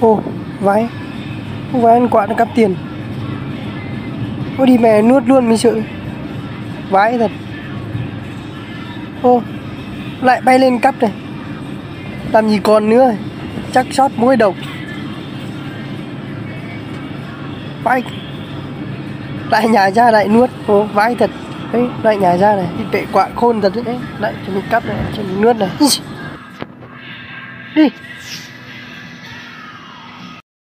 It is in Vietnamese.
ô vãi. Không phải ăn quả nó cắp tiền. Ô đi mẹ nuốt luôn mình sợ. Vãi thật. Ô, lại bay lên cắp này. Làm gì còn nữa? Chắc sót mũi độc. Vãi. Lại nhả ra, lại nuốt. Ô, vãi thật. Đấy, lại nhả ra này. Đi tệ quạ khôn thật đấy. Lại cho mình cắp này, cho mình nuốt này. Đi.